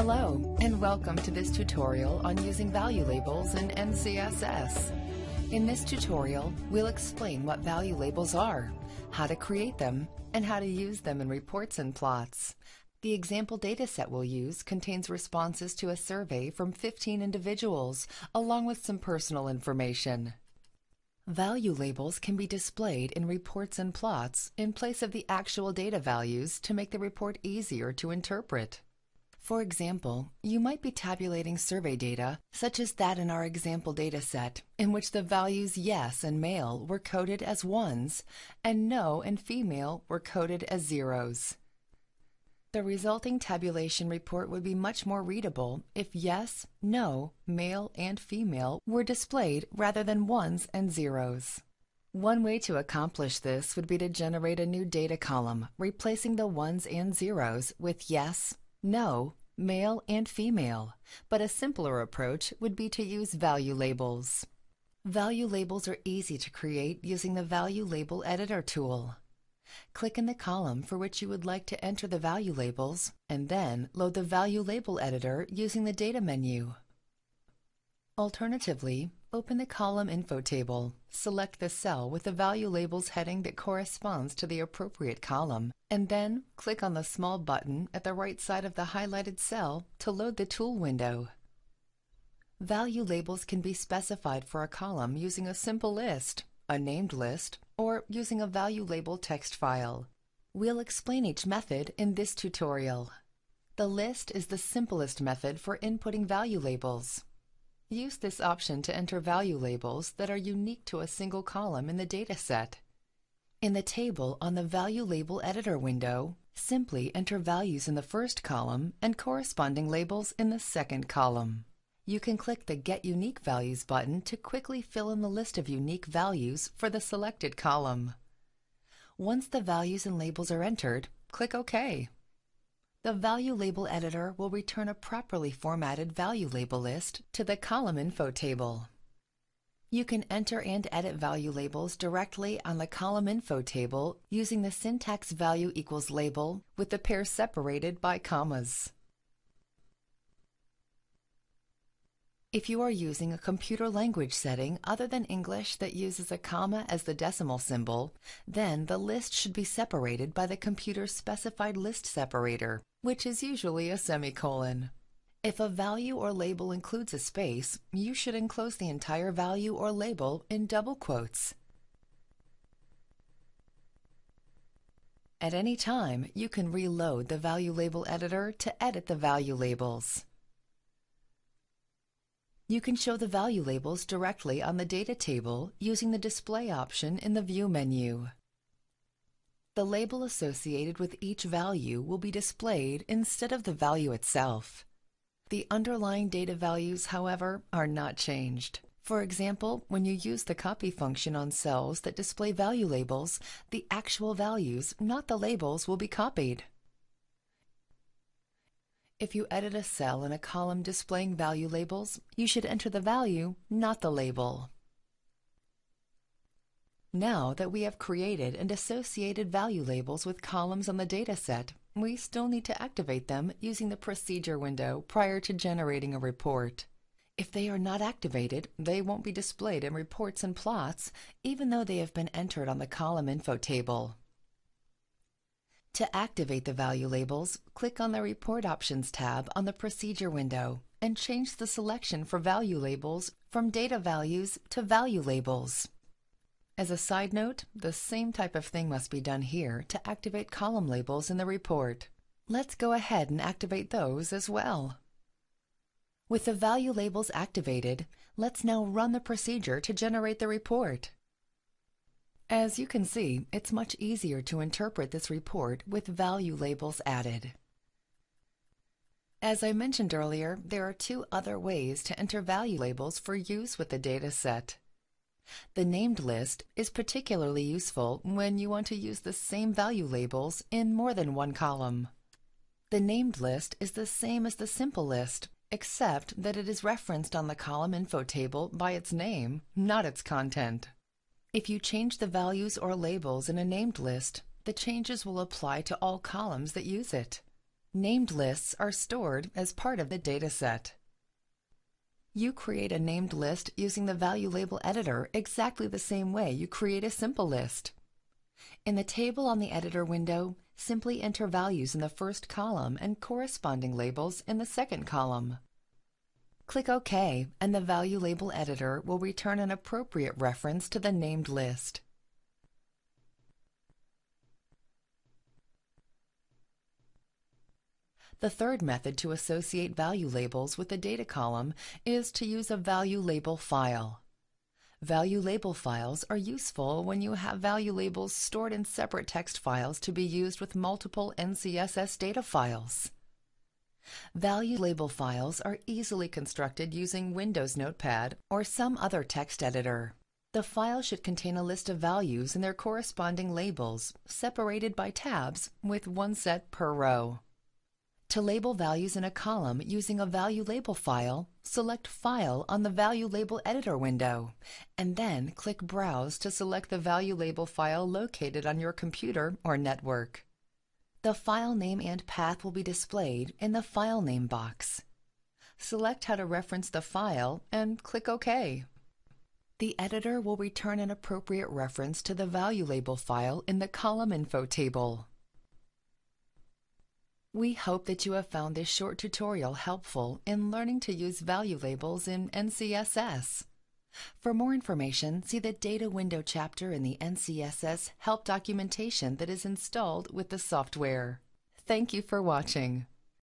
Hello, and welcome to this tutorial on using value labels in NCSS. In this tutorial, we'll explain what value labels are, how to create them, and how to use them in reports and plots. The example dataset we'll use contains responses to a survey from 15 individuals, along with some personal information. Value labels can be displayed in reports and plots in place of the actual data values to make the report easier to interpret. For example, you might be tabulating survey data, such as that in our example dataset, in which the values yes and male were coded as ones, and no and female were coded as zeros. The resulting tabulation report would be much more readable if yes, no, male, and female were displayed rather than ones and zeros. One way to accomplish this would be to generate a new data column, replacing the ones and zeros with yes, no, male, and female, but a simpler approach would be to use value labels. Value labels are easy to create using the Value Label Editor tool. Click in the column for which you would like to enter the value labels, and then load the Value Label Editor using the Data menu. Alternatively, open the column info table, select the cell with the value labels heading that corresponds to the appropriate column, and then click on the small button at the right side of the highlighted cell to load the tool window. Value labels can be specified for a column using a simple list, a named list, or using a value label text file. We'll explain each method in this tutorial. The list is the simplest method for inputting value labels. Use this option to enter value labels that are unique to a single column in the dataset. In the table on the Value Label Editor window, simply enter values in the first column and corresponding labels in the second column. You can click the Get Unique Values button to quickly fill in the list of unique values for the selected column. Once the values and labels are entered, click OK. The Value Label Editor will return a properly formatted value label list to the column info table. You can enter and edit value labels directly on the column info table using the syntax value equals label with the pair separated by commas. If you are using a computer language setting other than English that uses a comma as the decimal symbol, then the list should be separated by the computer's specified list separator, which is usually a semicolon. If a value or label includes a space, you should enclose the entire value or label in double quotes. At any time, you can reload the Value Label Editor to edit the value labels. You can show the value labels directly on the data table using the Display option in the View menu. The label associated with each value will be displayed instead of the value itself. The underlying data values, however, are not changed. For example, when you use the copy function on cells that display value labels, the actual values, not the labels, will be copied. If you edit a cell in a column displaying value labels, you should enter the value, not the label. Now that we have created and associated value labels with columns on the dataset, we still need to activate them using the Procedure window prior to generating a report. If they are not activated, they won't be displayed in reports and plots, even though they have been entered on the column info table. To activate the value labels, click on the Report Options tab on the Procedure window and change the selection for value labels from Data Values to Value Labels. As a side note, the same type of thing must be done here to activate column labels in the report. Let's go ahead and activate those as well. With the value labels activated, let's now run the procedure to generate the report. As you can see, it's much easier to interpret this report with value labels added. As I mentioned earlier, there are two other ways to enter value labels for use with the data set. The named list is particularly useful when you want to use the same value labels in more than one column. The named list is the same as the simple list, except that it is referenced on the column info table by its name, not its content. If you change the values or labels in a named list, the changes will apply to all columns that use it. Named lists are stored as part of the dataset. You create a named list using the Value Label Editor exactly the same way you create a simple list. In the table on the editor window, simply enter values in the first column and corresponding labels in the second column. Click OK, and the Value Label Editor will return an appropriate reference to the named list. The third method to associate value labels with the data column is to use a value label file. Value label files are useful when you have value labels stored in separate text files to be used with multiple NCSS data files. Value label files are easily constructed using Windows Notepad or some other text editor. The file should contain a list of values and their corresponding labels, separated by tabs with one set per row. To label values in a column using a value label file, select File on the Value Label Editor window, and then click Browse to select the value label file located on your computer or network. The file name and path will be displayed in the File Name box. Select how to reference the file and click OK. The editor will return an appropriate reference to the value label file in the column info table. We hope that you have found this short tutorial helpful in learning to use value labels in NCSS. For more information, see the Data Window chapter in the NCSS help documentation that is installed with the software. Thank you for watching.